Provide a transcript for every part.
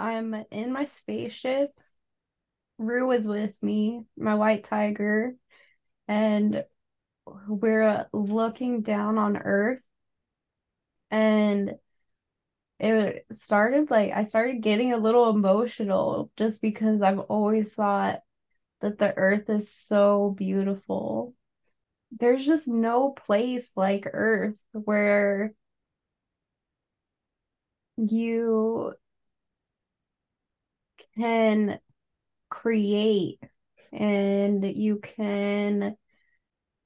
I'm in my spaceship. Rue is with me, my white tiger, and we're uh, looking down on Earth. And it started like I started getting a little emotional just because I've always thought that the Earth is so beautiful. There's just no place like Earth where you can create and you can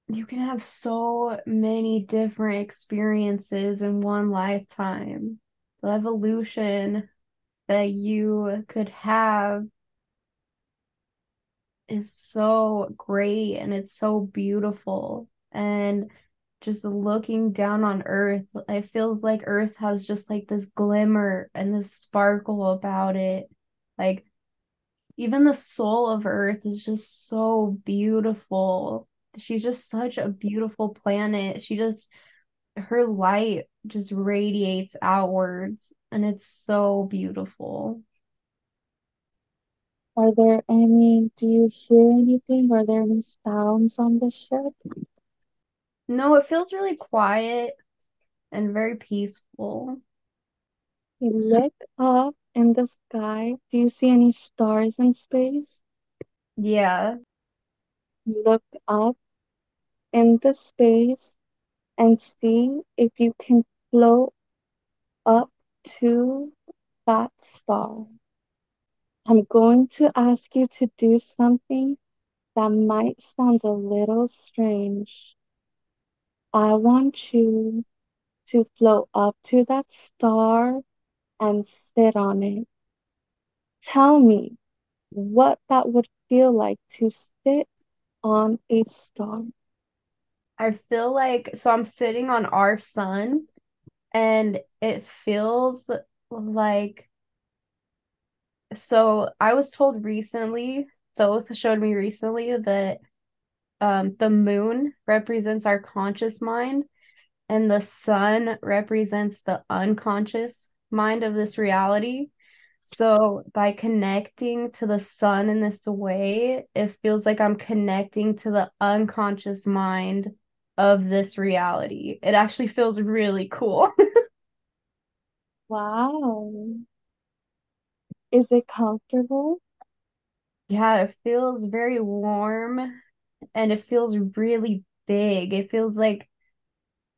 you can have so many different experiences in one lifetime. The evolution that you could have is so great and it's so beautiful. And just looking down on Earth, it feels like Earth has just like this glimmer and this sparkle about it. Like even the soul of Earth is just so beautiful. She's just such a beautiful planet. She just her light just radiates outwards and it's so beautiful. Are there any, do you hear anything? Are there any sounds on the ship? No, it feels really quiet and very peaceful. You look up in the sky. Do you see any stars in space? Yeah. Look up in the space and see if you can float up to that star. I'm going to ask you to do something that might sound a little strange. I want you to float up to that star and sit on it. Tell me what that would feel like to sit on a star. I feel like so I'm sitting on our sun and it feels like so I was told recently, Thoth showed me recently that um the moon represents our conscious mind and the sun represents the unconscious mind of this reality. So by connecting to the sun in this way, it feels like I'm connecting to the unconscious mind of this reality. It actually feels really cool. Wow. Is it comfortable? Yeah, it feels very warm and it feels really big. It feels like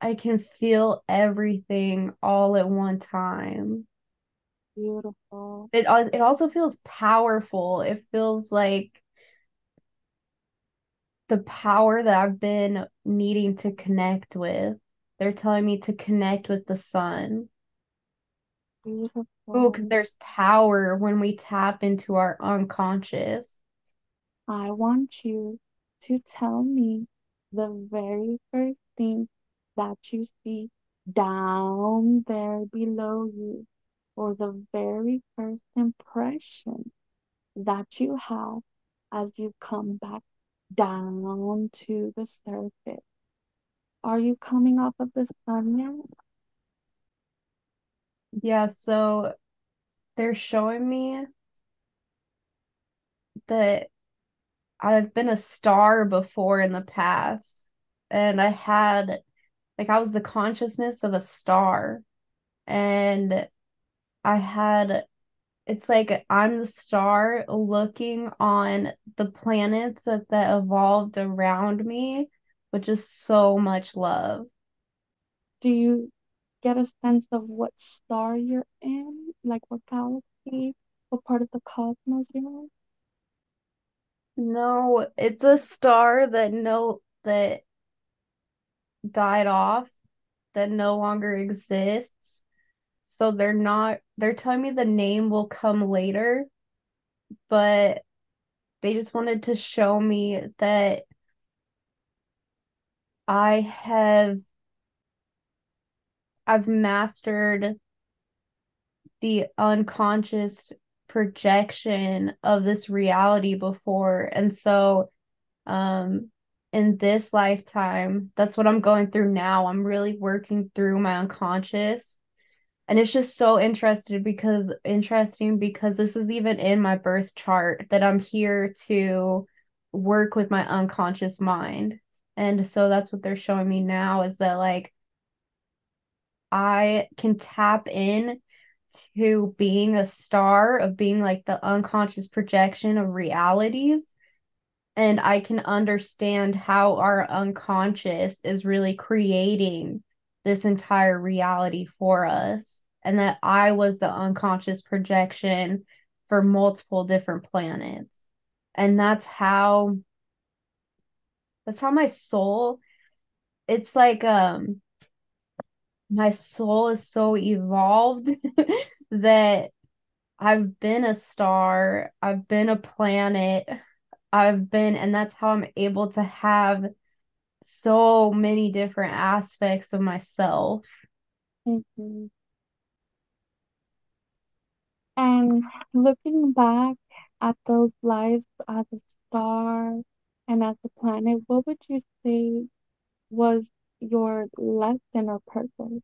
I can feel everything all at one time. Beautiful. It it also feels powerful. It feels like the power that I've been needing to connect with. They're telling me to connect with the sun. Beautiful. Ooh, because there's power when we tap into our unconscious. I want you to tell me the very first thing that you see down there below you, or the very first impression that you have as you come back down to the surface. Are you coming off of the sun yet? Yeah, so they're showing me that I've been a star before in the past, and I had like I was the consciousness of a star, and I had it's like I'm the star looking on the planets that, that evolved around me, which is so much love. Do you get a sense of what star you're in? Like what galaxy, what part of the cosmos you're in? No, it's a star that no that died off, that no longer exists. So they're not they're telling me the name will come later, but they just wanted to show me that I have I've mastered the unconscious projection of this reality before. And so um in this lifetime, that's what I'm going through now. I'm really working through my unconscious And it's just so interesting because interesting because this is even in my birth chart that I'm here to work with my unconscious mind. And so that's what they're showing me now is that like I can tap in to being a star, of being like the unconscious projection of realities. And I can understand how our unconscious is really creating this entire reality for us. And that I was the unconscious projection for multiple different planets. And that's how that's how my soul it's like um my soul is so evolved that I've been a star, I've been a planet, I've been, and that's how I'm able to have so many different aspects of myself. Mm-hmm. And looking back at those lives as a star and as a planet, what would you say was your lesson or purpose?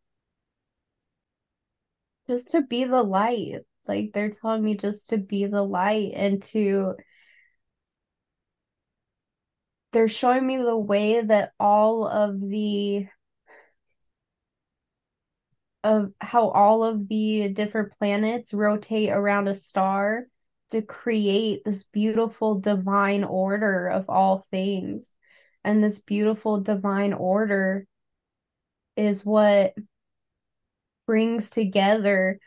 Just to be the light. Like they're telling me just to be the light and to they're showing me the way that all of the of how all of the different planets rotate around a star to create this beautiful divine order of all things. And this beautiful divine order is what brings together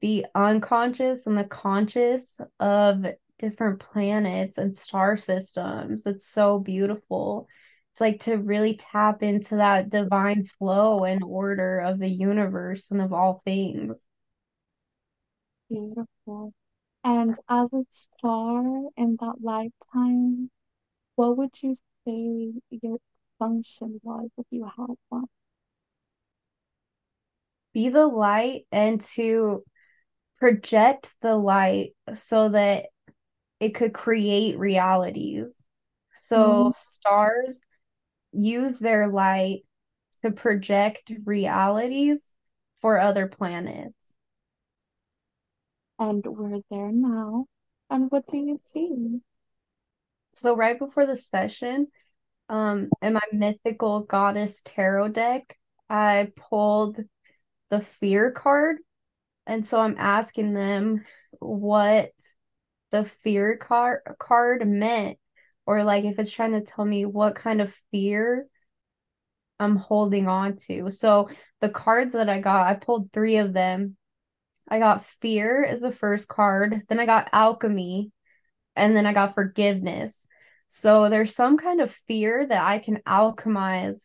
the unconscious and the conscious of different planets and star systems. It's so beautiful. It's like to really tap into that divine flow and order of the universe and of all things. Beautiful. And as a star in that lifetime, what would you say your function was if you had one? Be the light and to project the light so that it could create realities. Mm, So stars use their light to project realities for other planets. and we're there now. And what do you see? So right before the session, um, in my mythical goddess tarot deck, I pulled the fear card. And so I'm asking them what the fear card card meant, or like if it's trying to tell me what kind of fear I'm holding on to. So the cards that I got, I pulled three of them. I got fear as the first card, then I got alchemy, and then I got forgiveness. So there's some kind of fear that I can alchemize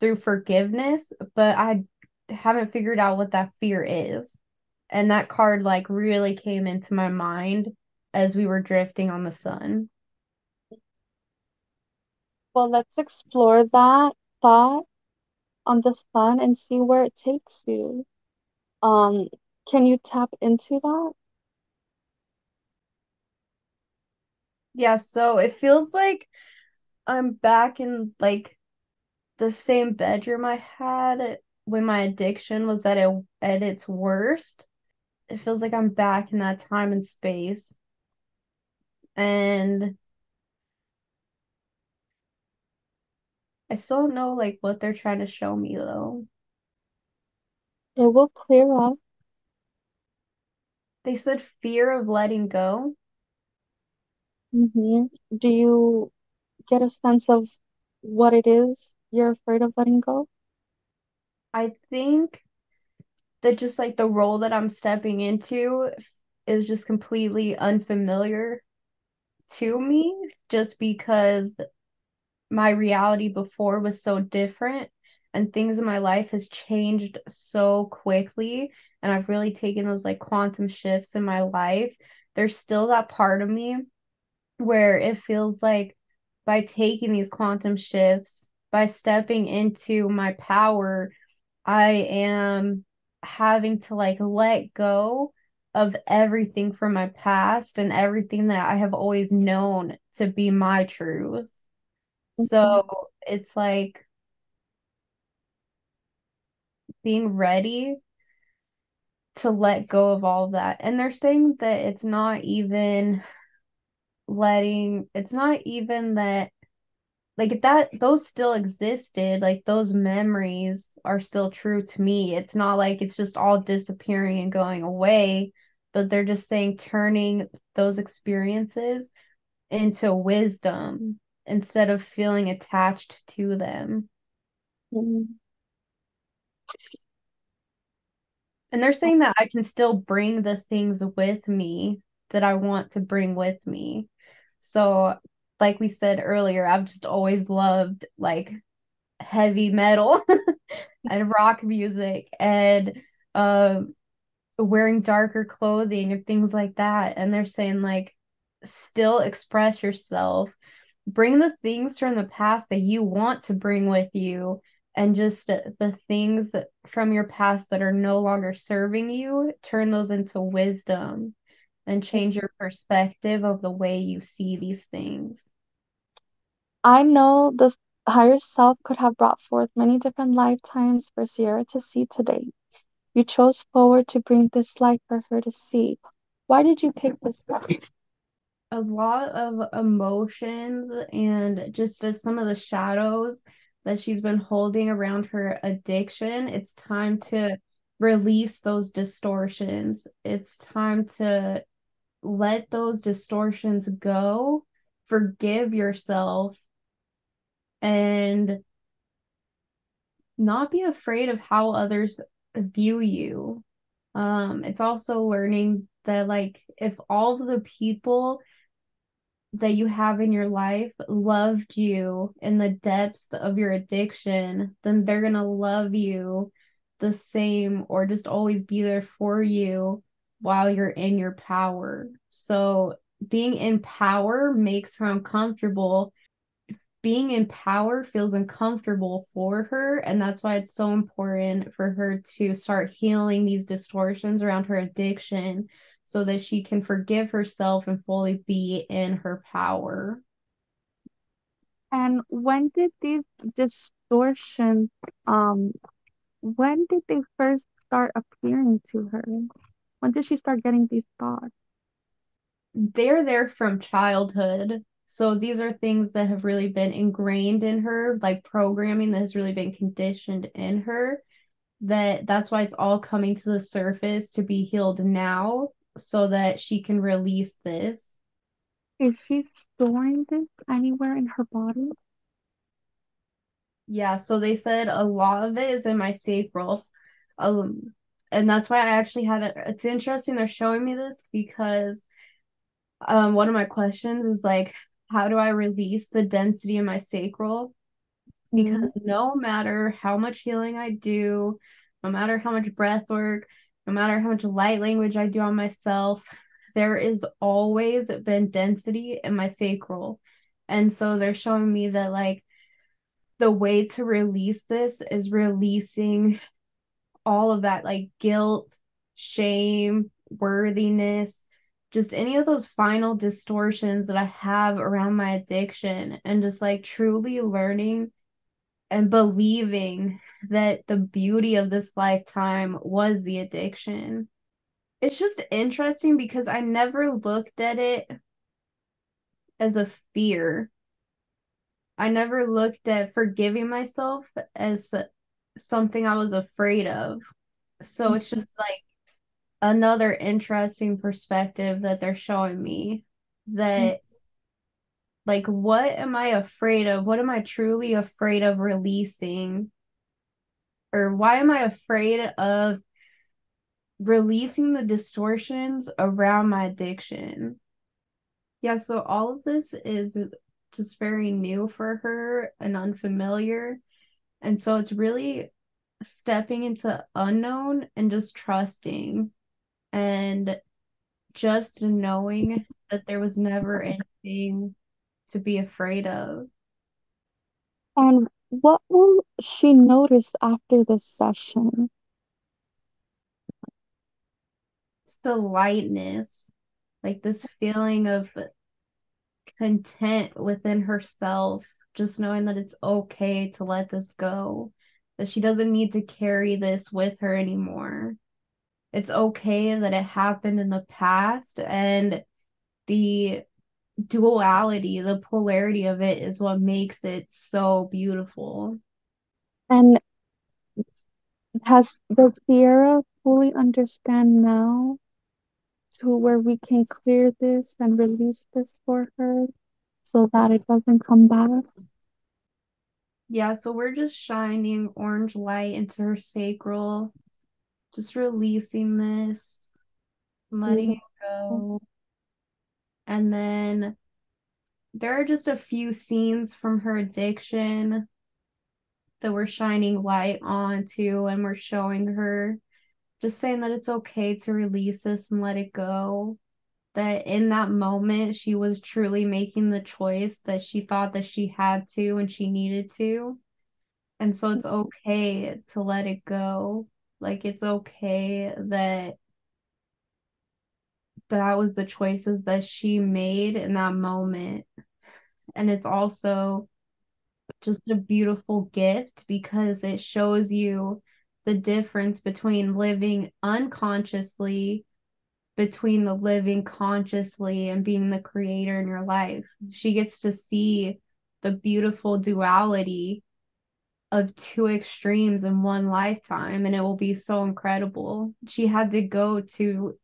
through forgiveness, but I haven't figured out what that fear is. And that card like really came into my mind as we were drifting on the sun. Well, let's explore that thought on the sun and see where it takes you. Um, can you tap into that? Yeah, so it feels like I'm back in like the same bedroom I had when my addiction was at it at its worst. It feels like I'm back in that time and space. And I still don't know like what they're trying to show me though. It will clear up. They said fear of letting go. hmm Do you get a sense of what it is you're afraid of letting go? I think that just like the role that I'm stepping into is just completely unfamiliar to me just because my reality before was so different and things in my life has changed so quickly and I've really taken those like quantum shifts in my life. There's still that part of me where it feels like by taking these quantum shifts, by stepping into my power, I am having to like let go of everything from my past and everything that I have always known to be my truth. Mhm. So it's like being ready to let go of all of that. And they're saying that it's not even letting, it's not even that like that those still existed. Like those memories are still true to me. It's not like it's just all disappearing and going away but they're just saying turning those experiences into wisdom instead of feeling attached to them. Mm. and they're saying that i can still bring the things with me that i want to bring with me. So like we said earlier i've just always loved like heavy metal and rock music and um wearing darker clothing and things like that. And they're saying like still express yourself. Bring the things from the past that you want to bring with you and just the things from your past that are no longer serving you turn those into wisdom and change your perspective of the way you see these things I know the higher self could have brought forth many different lifetimes for Ceirra to see today. You chose forward to bring this life for her to see. Why did you pick this life? a lot of emotions and just as some of the shadows that she's been holding around her addiction. It's time to release those distortions. It's time to let those distortions go, forgive yourself, and not be afraid of how others view you. Um, it's also learning that like if all the people that you have in your life loved you in the depths of your addiction, then they're going to love you the same or just always be there for you while you're in your power. So being in power makes her uncomfortable. Being in power feels uncomfortable for her. And that's why it's so important for her to start healing these distortions around her addiction so that she can forgive herself and fully be in her power. And when did these distortions, um, when did they first start appearing to her? When did she start getting these thoughts? They're there from childhood. So these are things that have really been ingrained in her, like programming that has really been conditioned in her. That that's why it's all coming to the surface to be healed now so that she can release this. Is she storing this anywhere in her body? Yeah, so they said a lot of it is in my sacral. Um, and that's why I actually had it. It's interesting they're showing me this because um one of my questions is like, how do I release the density in my sacral? Because mm-hmm. no matter how much healing I do, no matter how much breath work, no matter how much light language I do on myself, there is always been density in my sacral. And so they're showing me that, like, the way to release this is releasing all of that, like guilt, shame, worthiness, just any of those final distortions that I have around my addiction, and just like truly learning and believing that the beauty of this lifetime was the addiction. It's just interesting because I never looked at it as a fear. I never looked at forgiving myself as something I was afraid of. So mm. it's just like another interesting perspective that they're showing me that mm. like, what am I afraid of? What am I truly afraid of releasing? Or why am I afraid of releasing the distortions around my addiction? Yeah, so all of this is just very new for her and unfamiliar. And so it's really stepping into unknown and just trusting and just knowing that there was never anything to be afraid of. And what will she notice after this session? The lightness, like this feeling of content within herself, just knowing that it's okay to let this go, that she doesn't need to carry this with her anymore. it's okay that it happened in the past and the duality, the polarity of it is what makes it so beautiful. And has does Ceirra fully understand now to where we can clear this and release this for her so that it doesn't come back? Yeah, so we're just shining orange light into her sacral, just releasing this, letting it go. And then there are just a few scenes from her addiction that we're shining light on too, and we're showing her, just saying that it's okay to release this and let it go. That in that moment, she was truly making the choice that she thought that she had to and she needed to. And so it's okay to let it go. Like it's okay that that was the choices that she made in that moment. And it's also just a beautiful gift because it shows you the difference between living unconsciously between the living consciously and being the creator in your life. She gets to see the beautiful duality of two extremes in one lifetime and it will be so incredible. She had to go to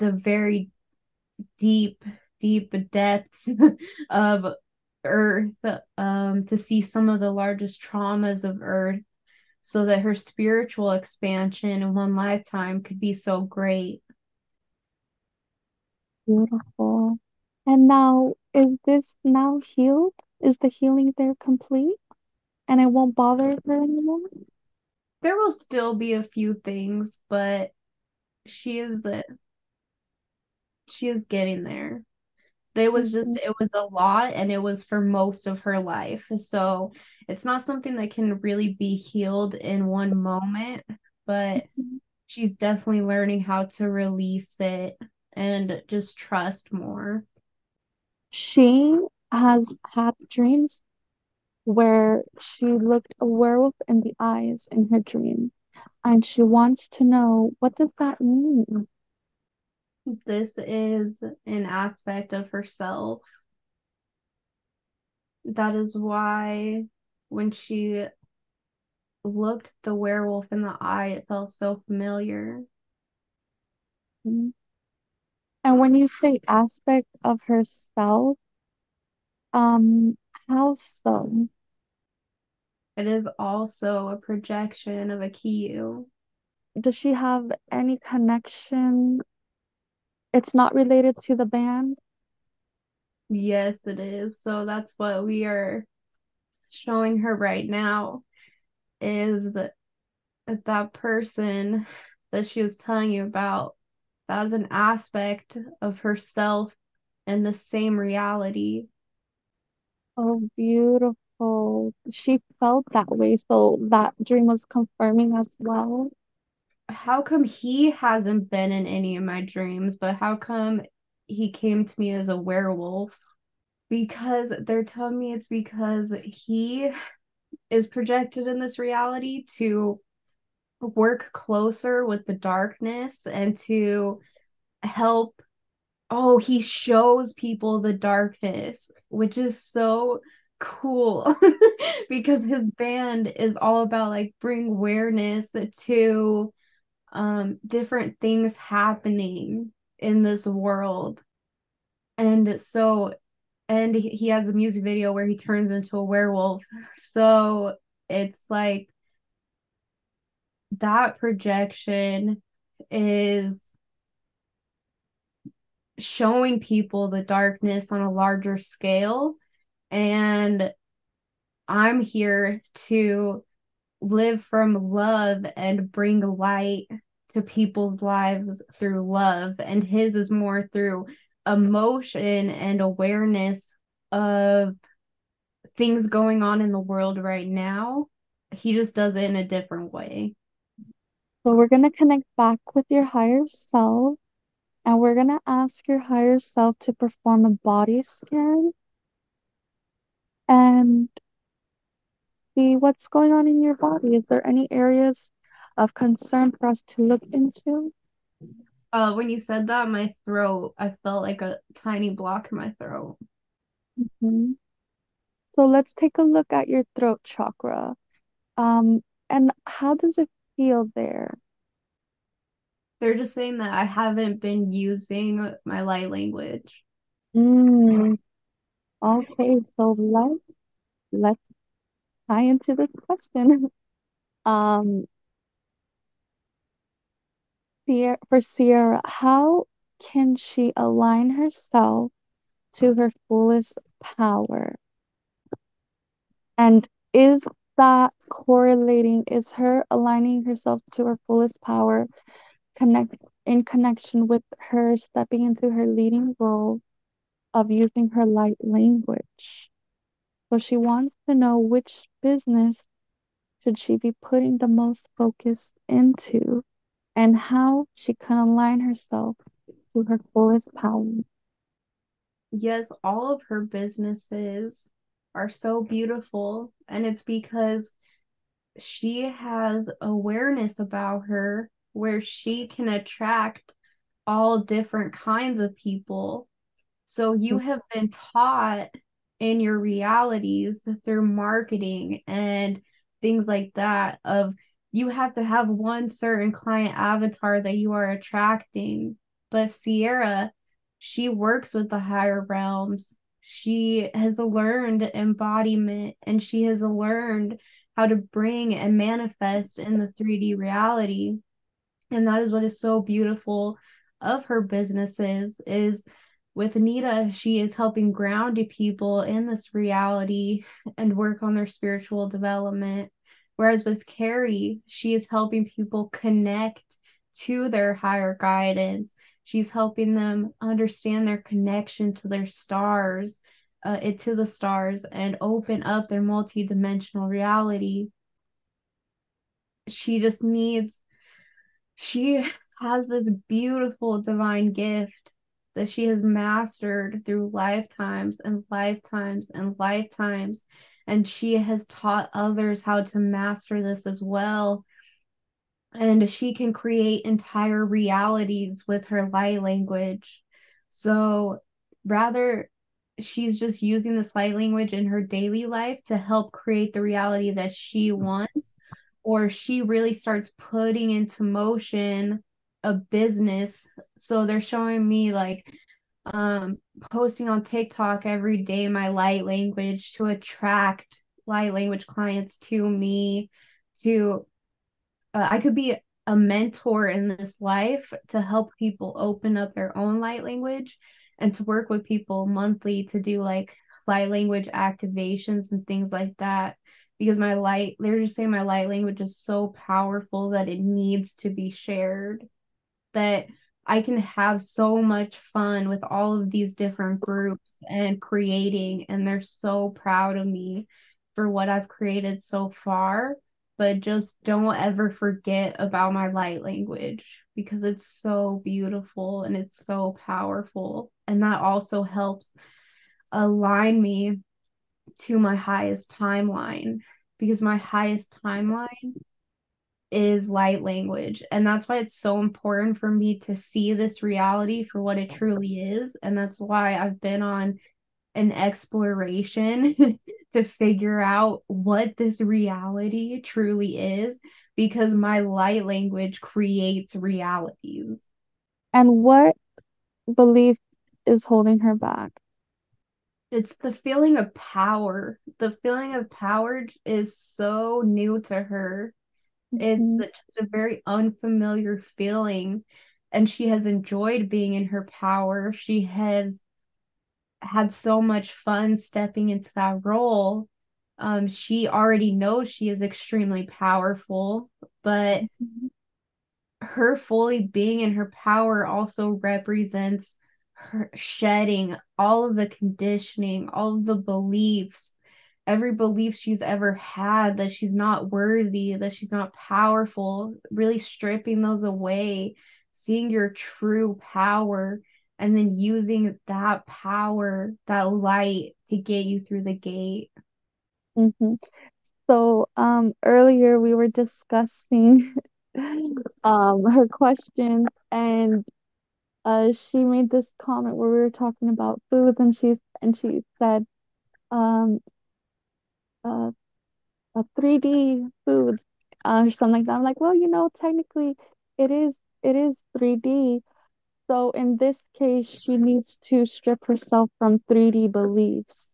the very deep, deep depths of Earth um, to see some of the largest traumas of Earth so that her spiritual expansion in one lifetime could be so great. Beautiful. And now, is this now healed? Is the healing there complete? And it won't bother her anymore? There will still be a few things, but she is she is getting there. It was just Mhm. it was a lot and it was for most of her life. So it's not something that can really be healed in one moment, but she's definitely learning how to release it and just trust more. She has had dreams where she looked a werewolf in the eyes in her dream, and she wants to know what does that mean? This is an aspect of herself. That is why when she looked the werewolf in the eye, it felt so familiar. Mm-hmm. And when you say aspect of herself, um, how so? It is also a projection of a Kiyu. Does she have any connection? It's not related to the band? Yes, it is. So that's what we are showing her right now is that that person that she was telling you about, that was an aspect of herself and the same reality. Oh, beautiful. She felt that way, so that dream was confirming as well. How come he hasn't been in any of my dreams, but how come he came to me as a werewolf? Because they're telling me it's because he is projected in this reality to work closer with the darkness and to help oh he shows people the darkness which is so cool because his band is all about like bring awareness to um different things happening in this world. And so and he has a music video where he turns into a werewolf. So it's like that projection is showing people the darkness on a larger scale. And I'm here to live from love and bring light to people's lives through love. And his is more through emotion and awareness of things going on in the world right now. He just does it in a different way. So we're going to connect back with your higher self, and we're going to ask your higher self to perform a body scan and see what's going on in your body. Is there any areas of concern for us to look into? Uh, when you said that, my throat, I felt like a tiny block in my throat. hmm So let's take a look at your throat chakra. Um, and how does it feel there? They're just saying that I haven't been using my light language. Mm, okay, so let's let's tie into this question. Um, Ceirra, for Ceirra, how can she align herself to her fullest power? And is that correlating, is her aligning herself to her fullest power connect in connection with her stepping into her leading role of using her light language? So she wants to know which business should she be putting the most focus into and how she can align herself to her fullest power. Yes, all of her businesses are so beautiful, and it's because she has awareness about her where she can attract all different kinds of people. So you mm-hmm. have been taught in your realities through marketing and things like that of you have to have one certain client avatar that you are attracting. But Ceirra, she works with the higher realms. She has learned embodiment and she has learned how to bring and manifest in the 3D reality. And that is what is so beautiful of her businesses is with Anita, she is helping ground people in this reality and work on their spiritual development. Whereas with Carrie, she is helping people connect to their higher guidance. She's helping them understand their connection to their stars, uh, to the stars, and open up their multidimensional reality. She just needs, she has this beautiful divine gift that she has mastered through lifetimes and lifetimes and lifetimes. And she has taught others how to master this as well. And she can create entire realities with her light language. So rather, she's just using this light language in her daily life to help create the reality that she wants, or she really starts putting into motion a business. So they're showing me like um posting on TikTok every day my light language to attract light language clients to me to uh, I could be a mentor in this life to help people open up their own light language and to work with people monthly to do like light language activations and things like that because my light they're just saying my light language is so powerful that it needs to be shared that I can have so much fun with all of these different groups and creating, and they're so proud of me for what I've created so far. But just don't ever forget about my light language because it's so beautiful and it's so powerful. And that also helps align me to my highest timeline because my highest timeline is light language. And that's why it's so important for me to see this reality for what it truly is. And that's why I've been on an exploration to figure out what this reality truly is because my light language creates realities. And what belief is holding her back? It's the feeling of power. The feeling of power is so new to her it's Mhm. just a very unfamiliar feeling. And she has enjoyed being in her power. She has had so much fun stepping into that role. Um, she already knows she is extremely powerful, but Mhm. her fully being in her power also represents her shedding all of the conditioning, all of the beliefs every belief she's ever had that she's not worthy, that she's not powerful, really stripping those away, seeing your true power, and then using that power, that light to get you through the gate. Mhm. So, um, earlier we were discussing um her questions and uh she made this comment where we were talking about food and she and she said um uh, a 3D food uh, or something like that. I'm like, well, you know, technically it is it is 3D. So in this case, she needs to strip herself from 3D beliefs,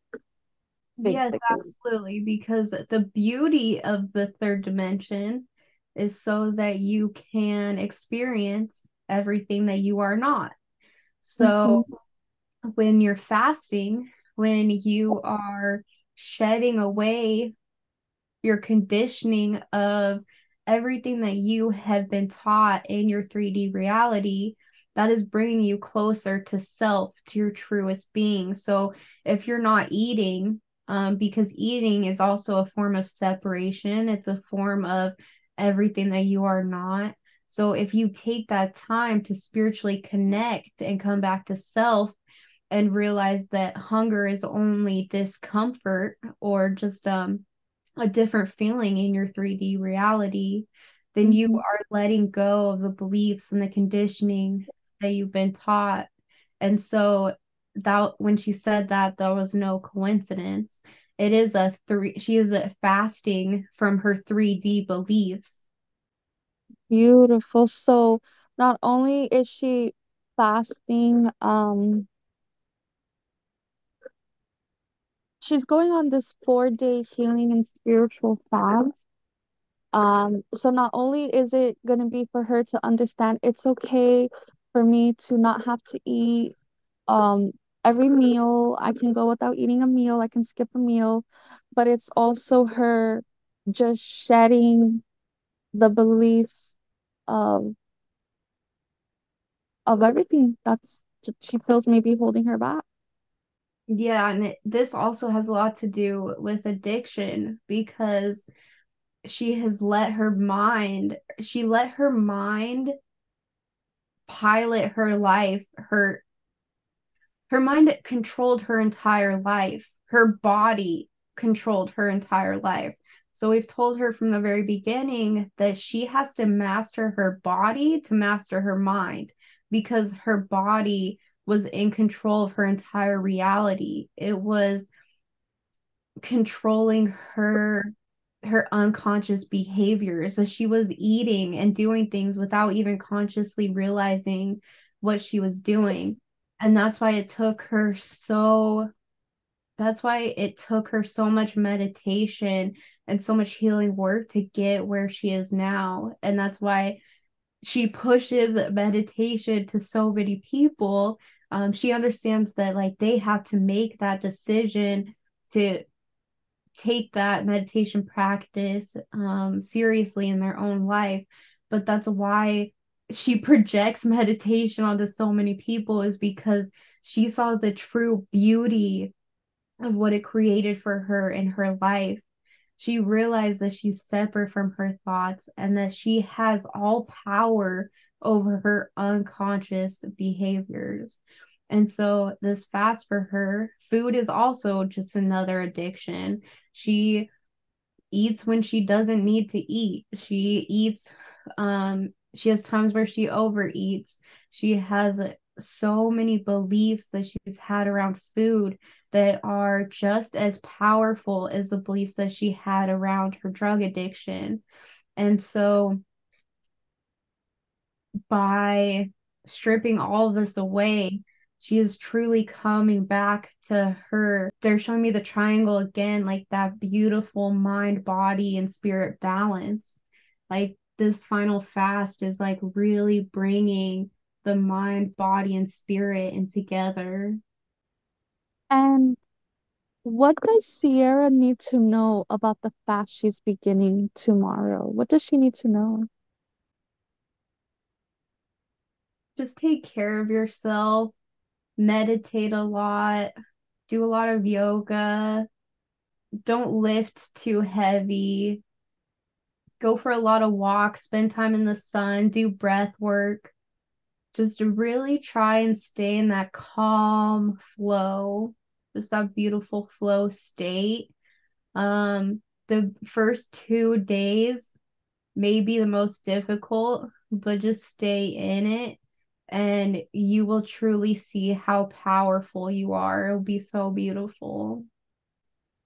Yes, absolutely. Because the beauty of the third dimension is so that you can experience everything that you are not. So hmm when you're fasting, when you are shedding away your conditioning of everything that you have been taught in your 3D reality, that is bringing you closer to self, to your truest being. So if you're not eating, um, because eating is also a form of separation, it's a form of everything that you are not. So if you take that time to spiritually connect and come back to self, and realize that hunger is only discomfort or just um a different feeling in your 3D reality, then you hmm are letting go of the beliefs and the conditioning that you've been taught. And so that when she said that, there was no coincidence. It is a three, she is a fasting from her 3D beliefs. Beautiful. So not only is she fasting, um, she's going on this four day healing and spiritual fast. Um, so not only is it going to be for her to understand it's okay for me to not have to eat um every meal. I can go without eating a meal. I can skip a meal, but it's also her just shedding the beliefs of of everything that's she feels maybe holding her back. Yeah, and it, this also has a lot to do with addiction because she has let her mind, she let her mind pilot her life. Her her mind controlled her entire life. Her body controlled her entire life. So we've told her from the very beginning that she has to master her body to master her mind because her body was in control of her entire reality. It was controlling her her unconscious behaviors so she was eating and doing things without even consciously realizing what she was doing. And that's why it took her so that's why it took her so much meditation and so much healing work to get where she is now. And that's why she pushes meditation to so many people. Um, she understands that like they have to make that decision to take that meditation practice um, seriously in their own life. But that's why she projects meditation onto so many people, is because she saw the true beauty of what it created for her in her life. She realized that she's separate from her thoughts and that she has all power over her unconscious behaviors. And so, this fast for her, food is also just another addiction. She eats when she doesn't need to eat. She eats, um, she has times where she overeats. She has so many beliefs that she's had around food that are just as powerful as the beliefs that she had around her drug addiction. And so by stripping all of this away, she is truly coming back to her. They're showing me the triangle again, like that beautiful mind, body, and spirit balance. Like this final fast is like really bringing the mind, body, and spirit in together. And what does Ceirra need to know about the fast she's beginning tomorrow? What does she need to know? Just take care of yourself, meditate a lot, do a lot of yoga, don't lift too heavy, go for a lot of walks, spend time in the sun, do breath work. Just really try and stay in that calm flow, just that beautiful flow state. Um, the first two days may be the most difficult, but just stay in it and you will truly see how powerful you are. It'll be so beautiful.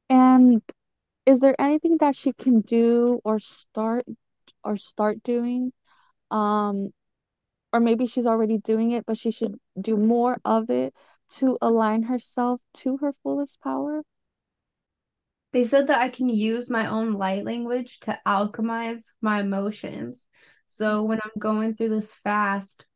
And is there anything that she can do or start or start doing? Um, or maybe she's already doing it, but she should do more of it to align herself to her fullest power? They said that I can use my own light language to alchemize my emotions. So when I'm going through this fast,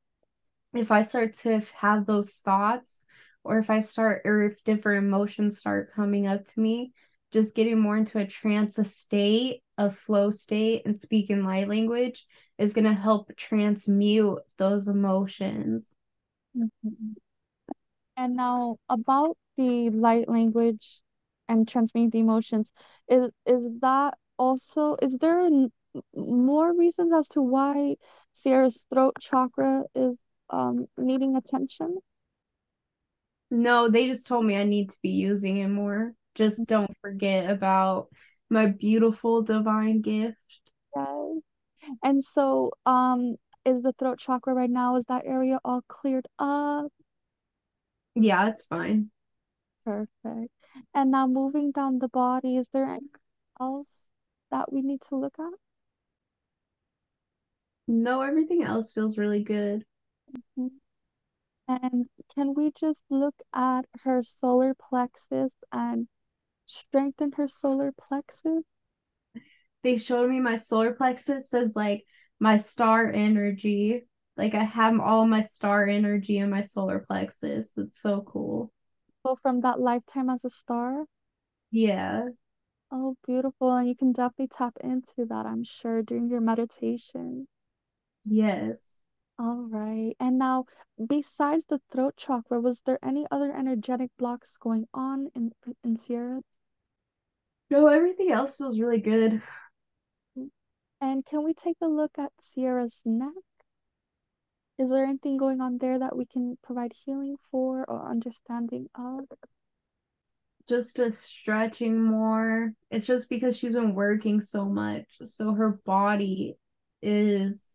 if I start to have those thoughts, or if I start, or if different emotions start coming up to me, just getting more into a trance a state, a flow state, and speaking light language is going to help transmute those emotions. Mm-hmm. And now about the light language and transmitting the emotions, is is that also, is there more reasons as to why Ceirra's throat chakra is um needing attention? No, they just told me I need to be using it more. Just don't forget about my beautiful divine gift. Yes. And so, um, is the throat chakra right now, is that area all cleared up? Yeah, it's fine. Perfect. And now moving down the body, is there anything else that we need to look at? No, everything else feels really good. Mhm. And can we just look at her solar plexus and strengthen her solar plexus? They showed me my solar plexus as like my star energy. Like I have all my star energy in my solar plexus. It's so cool. So from that lifetime as a star? Yeah. Oh, beautiful. And you can definitely tap into that, I'm sure, during your meditation. Yes. All right. And now, besides the throat chakra, was there any other energetic blocks going on in in Ceirra? No, everything else feels really good. And can we take a look at Ceirra's neck? Is there anything going on there that we can provide healing for or understanding of? Just a stretching more. It's just because she's been working so much. So her body is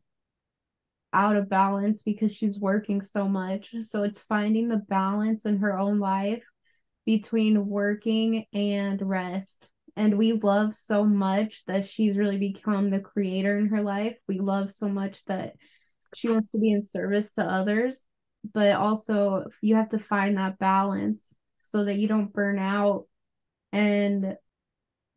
out of balance because she's working so much. So it's finding the balance in her own life between working and rest. And we love so much that she's really become the creator in her life. We love so much that she wants to be in service to others, but also you have to find that balance so that you don't burn out and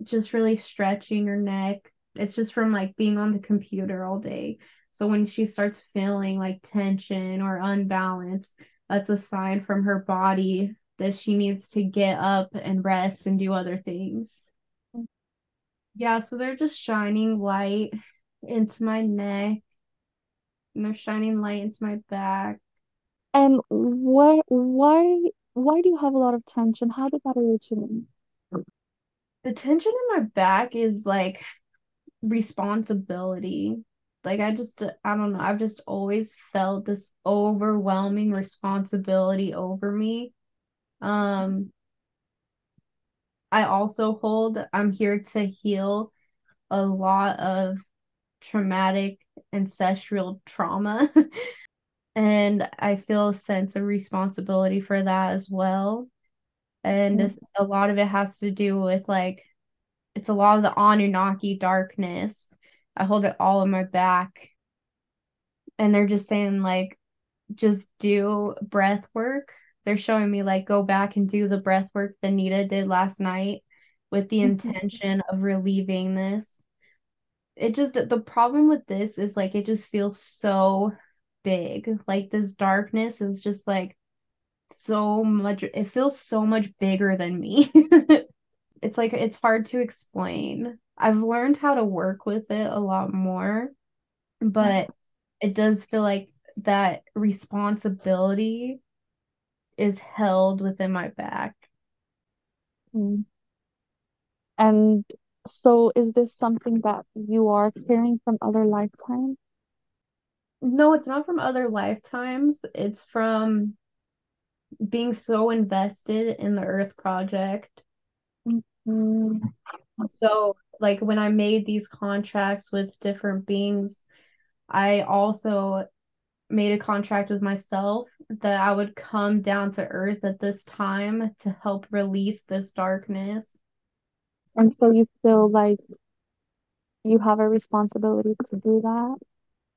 just really stretching her neck. It's just from like being on the computer all day. So when she starts feeling like tension or unbalance, that's a sign from her body that she needs to get up and rest and do other things. Yeah, so they're just shining light into my neck and they're shining light into my back. And why why, why do you have a lot of tension? How did that originate? The tension in my back is like responsibility. Like I just I don't know, I've just always felt this overwhelming responsibility over me. Um I also hold I'm here to heal a lot of traumatic ancestral trauma and I feel a sense of responsibility for that as well. And Mm, this, a lot of it has to do with like it's a lot of the Anunnaki darkness. I hold it all in my back and they're just saying like just do breath work. They're showing me like go back and do the breath work that Nita did last night with the mhm, intention of relieving this. It just the problem with this is like it just feels so big. Like this darkness is just like so much it feels so much bigger than me. It's like it's hard to explain. I've learned how to work with it a lot more, but it does feel like that responsibility is held within my back. mhm. And so is this something that you are carrying from other lifetimes? No, it's not from other lifetimes. It's from being so invested in the Earth Project. Mhm. So, like when I made these contracts with different beings, I also made a contract with myself that I would come down to earth at this time to help release this darkness. And so you feel like you have a responsibility to do that.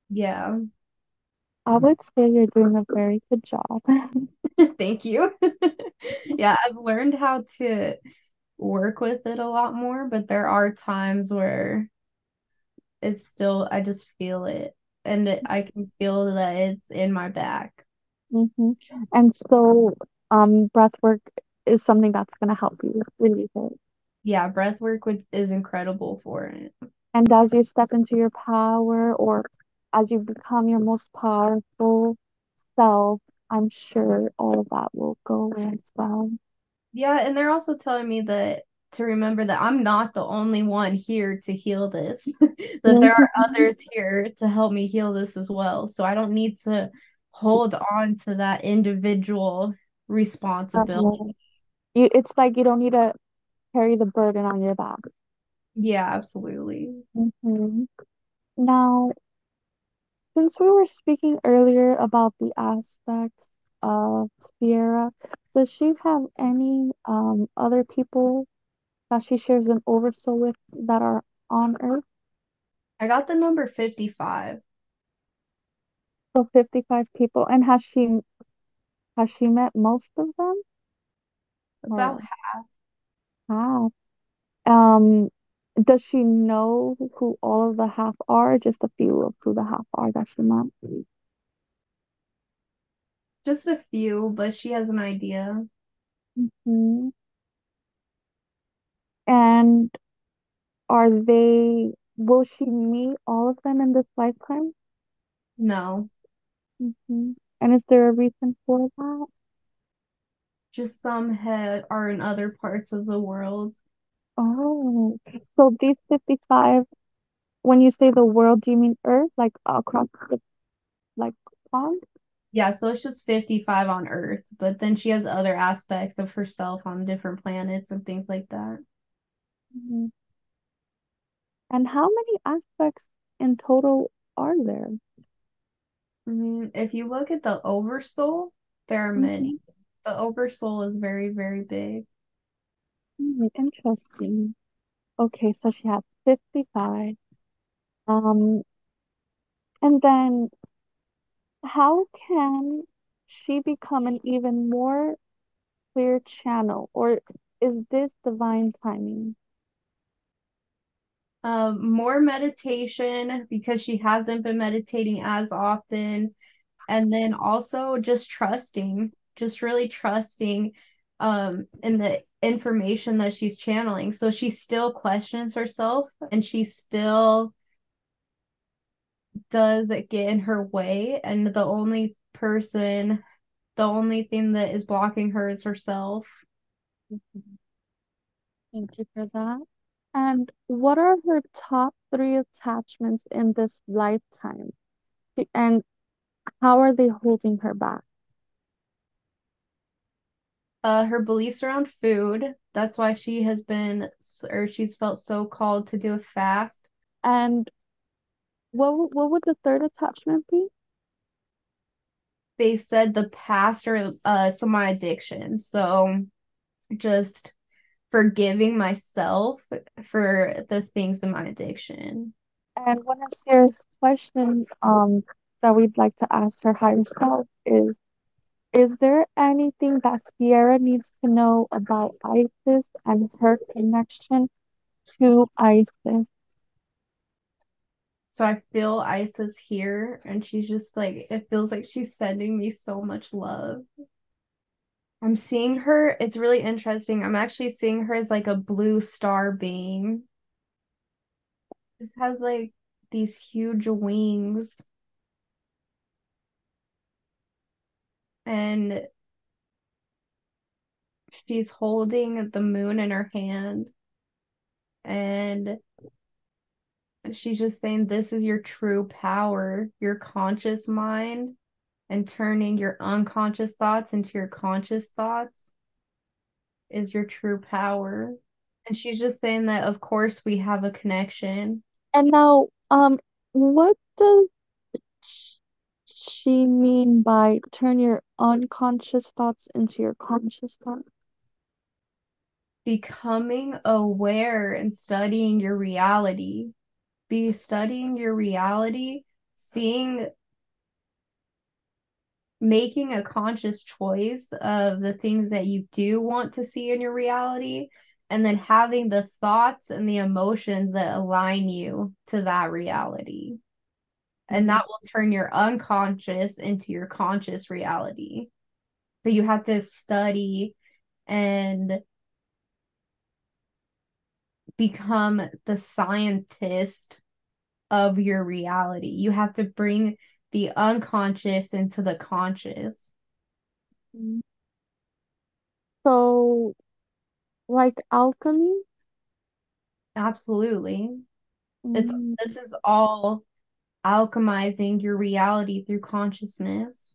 Yeah. I would say you're doing a very good job. Thank you. yeah, I've learned how to work with it a lot more, but there are times where it's still, I just feel it and it, I can feel that it's in my back. hmm And so, um, breath work is something that's going to help you release it. Yeah, breath work would, is incredible for it. And as you step into your power or as you become your most powerful self, I'm sure all of that will go away as well. Yeah, and they're also telling me that to remember that I'm not the only one here to heal this, that there are Mhm. others here to help me heal this as well. So I don't need to hold on to that individual responsibility. You, it's like you don't need to carry the burden on your back. Yeah, absolutely. hmm Now, since we were speaking earlier about the aspects of Ceirra, does she have any um other people that she shares an oversoul with that are on Earth? I got the number 55. So 55 people. And has she has she met most of them? About Or half? Um, does she know who all of the half are? Just a few of who the half are that she met? Just a few, but she has an idea. hmm And are they, will she meet all of them in this lifetime? No, hmm And is there a reason for that? just some have are in other parts of the world. Oh, so these 55, when you say the world, do you mean Earth, like across the like pond? Yeah, so it's just 55 on Earth, but then she has other aspects of herself on different planets and things like that. Mhm. And how many aspects in total are there? Mm, if you look at the Oversoul, there are many. Mhm. The Oversoul is very, very big. Hmm, interesting. Okay, so she has 55. Um, and then how can she become an even more clear channel, or is this divine timing? Um, more meditation because she hasn't been meditating as often. And then also just trusting, just really trusting um in the information that she's channeling. So she still questions herself and she still does it get in her way. And the only person, the only thing that is blocking her is herself. Thank you for that. And what are her top three attachments in this lifetime? And how are they holding her back? Uh, her beliefs around food. That's why she has been, or she's felt so called to do a fast. And what w- what would the third attachment be? They said the past or uh, some of my addiction. So just forgiving myself for the things in my addiction. And one of Sarah's questions um that we'd like to ask her higher self is Is there anything that Ceirra needs to know about Isis and her connection to Isis? So I feel Isis here, and she's just like, it feels like she's sending me so much love. I'm seeing her, it's really interesting. I'm actually seeing her as like a blue star being. Just has like these huge wings, and she's holding the moon in her hand, and she's just saying, This is your true power, your conscious mind, and turning your unconscious thoughts into your conscious thoughts is your true power. And she's just saying that, of course, we have a connection. And now, um, what does she mean by turn your unconscious thoughts into your conscious thoughts? Becoming aware and studying your reality. Be studying your reality, seeing, making a conscious choice of the things that you do want to see in your reality, and then having the thoughts and the emotions that align you to that reality. And that will turn your unconscious into your conscious reality. But you have to study and become the scientist of your reality. You have to bring the unconscious into the conscious. So, like alchemy? Absolutely. It's Mm, this is all alchemizing your reality through consciousness.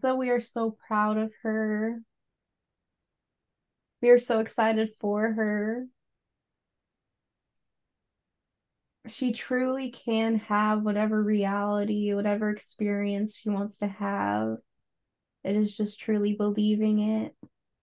So we are so proud of her. We are so excited for her. She truly can have whatever reality, whatever experience she wants to have. It is just truly believing it.